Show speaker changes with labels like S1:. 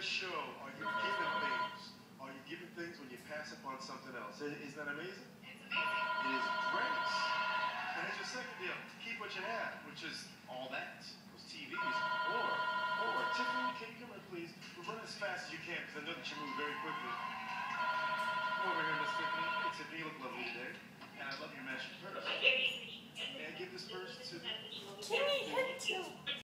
S1: show, are you giving things? Are you giving things when you pass upon something else? Isn't that amazing?
S2: It's amazing.
S1: It is great. And it's your second deal. Keep what you have, which is all that. Those TVs. Or, or, Tiffany, can you come in, please? We're running as fast as you can because I know that you move very quickly. Come over here, Miss Tiffany. It's a you look lovely today. And I love your matching purse. May I give this purse to...
S3: Timmy.